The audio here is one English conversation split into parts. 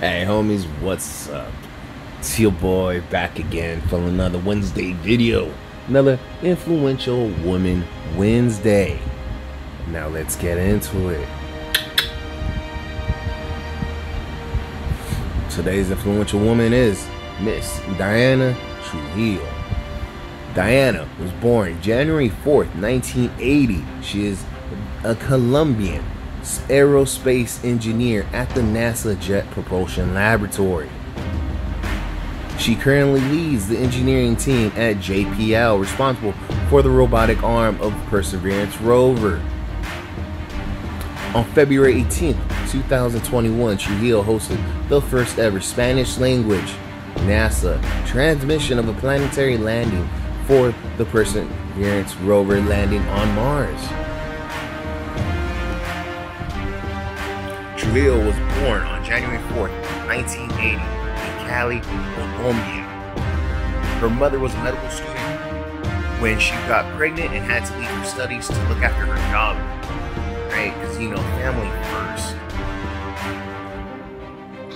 Hey homies, what's up? It's your boy back again for another Wednesday video. Another influential woman Wednesday. Now let's get into it. Today's influential woman is Miss Diana Trujillo. Diana was born January 4th, 1980. She is a Colombian aerospace engineer at the NASA Jet Propulsion Laboratory. She currently leads the engineering team at JPL, responsible for the robotic arm of Perseverance rover. On February 18, 2021, Trujillo hosted the first ever Spanish language NASA transmission of a planetary landing for the Perseverance rover landing on Mars. Trujillo was born on January 4th, 1980 in Cali, Colombia. Her mother was a medical student when she got pregnant and had to leave her studies to look after her job. Right? Because, you know, family first.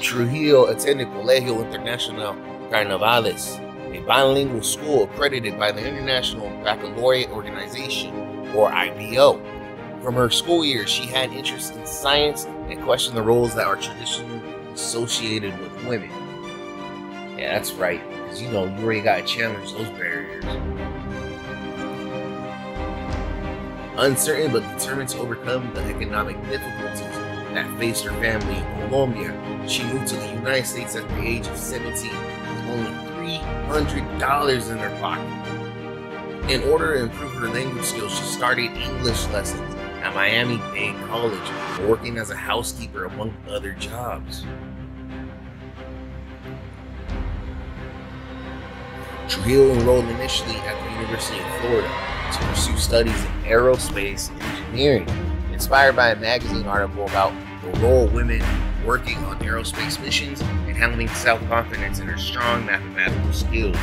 Trujillo attended Colegio Internacional Cañaverales, a bilingual school accredited by the International Baccalaureate Organization, or IBO. From her school years, she had interest in science and question the roles that are traditionally associated with women. Yeah, that's right, because you know, you already got to challenge those barriers. Uncertain but determined to overcome the economic difficulties that faced her family in Colombia, she moved to the United States at the age of 17 with only $300 in her pocket. In order to improve her language skills, she started English lessons at Miami Dade College, working as a housekeeper among other jobs. Trujillo enrolled initially at the University of Florida to pursue studies in aerospace engineering, inspired by a magazine article about the role women working on aerospace missions and handling self-confidence and her strong mathematical skills.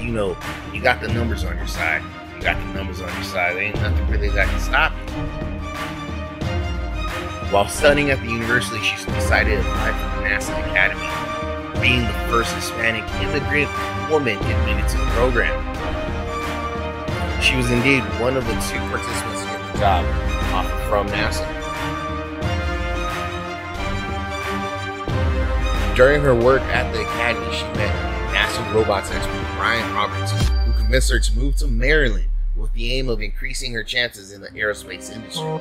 You know, you got the numbers on your side you got the numbers on your side. Ain't nothing really that can stop you. While studying at the university, she decided to apply for the NASA Academy, being the first Hispanic immigrant woman admitted to the program. She was indeed one of the two participants to get the job offered from NASA. During her work at the Academy, she met NASA robots expert Brian Roberts, who moved to to Maryland with the aim of increasing her chances in the aerospace industry.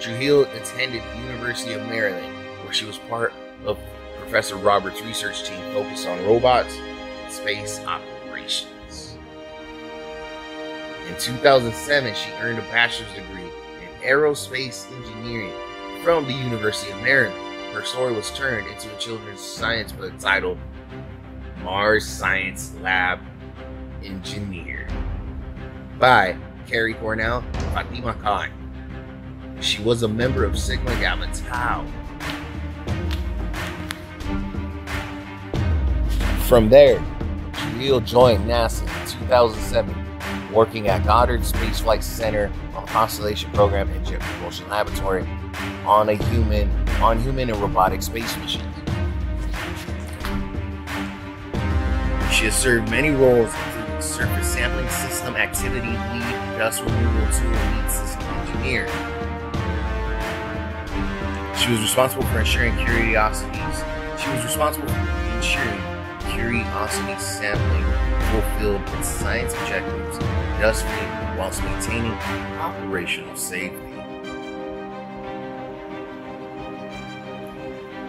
Trujillo attended the University of Maryland, where she was part of Professor Roberts' research team focused on robots and space operations. In 2007, she earned a bachelor's degree in aerospace engineering from the University of Maryland. Her story was turned into a children's science book titled Mars Science Lab Engineer by Kari Cornell, Fatima Khan. She was a member of Sigma Gamma Tau. From there, Trujillo joined NASA in 2007, working at Goddard Space Flight Center on the Constellation Program and Jet Propulsion Laboratory on a human on human and robotic space missions. She has served many roles surface sampling system activity lead dust removal tool lead system engineer. She was responsible for ensuring curiosities. She was responsible for ensuring curiosity sampling fulfilled its science objectives free whilst maintaining operational safety.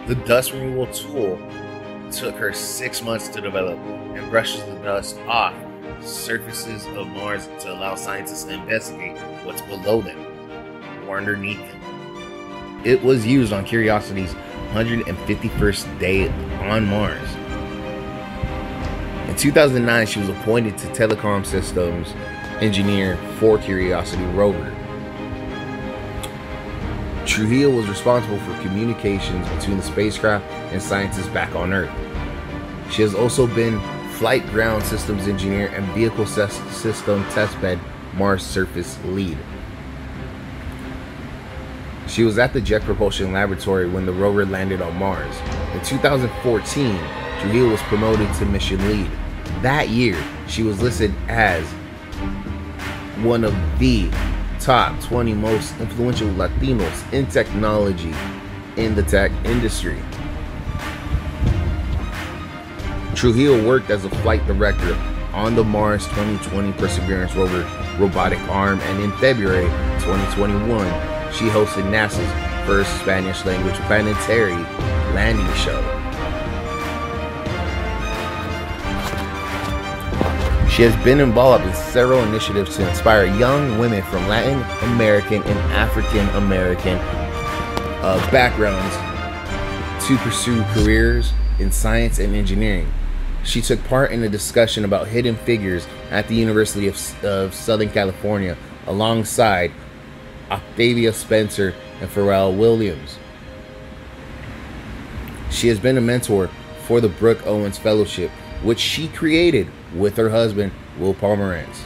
The dust removal tool took her six months to develop and brushes the dust off surfaces of Mars to allow scientists to investigate what's below them or underneath them. It was used on Curiosity's 151st day on Mars. In 2009, she was appointed to Telecom Systems Engineer for Curiosity rover. Trujillo was responsible for communications between the spacecraft and scientists back on Earth. She has also been Flight Ground Systems Engineer and Vehicle System Testbed Mars Surface Lead. She was at the Jet Propulsion Laboratory when the rover landed on Mars. In 2014, Trujillo was promoted to mission lead. That year, she was listed as one of the top 20 most influential Latinos in technology in the tech industry. Trujillo worked as a flight director on the Mars 2020 Perseverance rover robotic arm, and in February 2021, she hosted NASA's first Spanish language planetary landing show. She has been involved in several initiatives to inspire young women from Latin American and African American uh, backgrounds to pursue careers in science and engineering. She took part in a discussion about hidden figures at the University of, of Southern California alongside Octavia Spencer and Pharrell Williams. She has been a mentor for the Brooke Owens Fellowship, which she created with her husband, Will Pomerantz.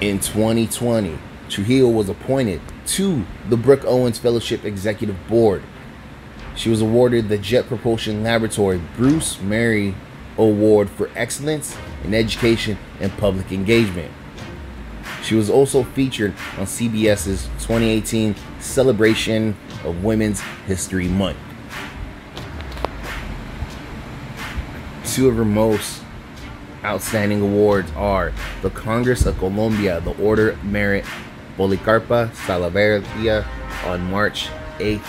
In 2020, Trujillo was appointed to the Brooke Owens Fellowship Executive Board. She was awarded the Jet Propulsion Laboratory Bruce Murray Award for Excellence in Education and Public Engagement. She was also featured on CBS's 2018 celebration of Women's History Month. Two of her most outstanding awards are the Congress of Colombia, the Order Merit Policarpa Salaverria on March 8,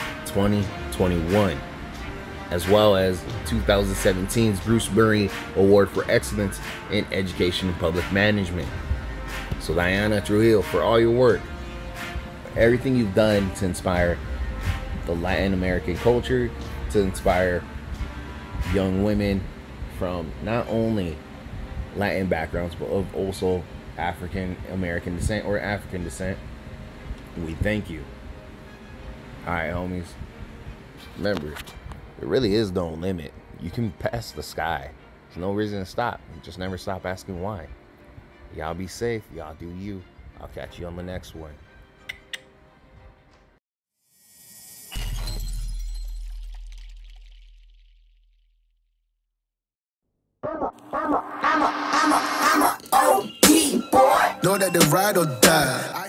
2021, as well as 2017's Bruce Murray Award for Excellence in Education and Public Management. So, Diana Trujillo, for all your work, everything you've done to inspire the Latin American culture, to inspire young women from not only Latin backgrounds, but of also African American descent or African descent. We thank you. All right, homies. Remember, there really is no limit. You can pass the sky. There's no reason to stop. Just never stop asking why. Y'all be safe. Y'all do you. I'll catch you on the next one. I'm a, I'm a, I'm a OP boy. Know that the ride or die.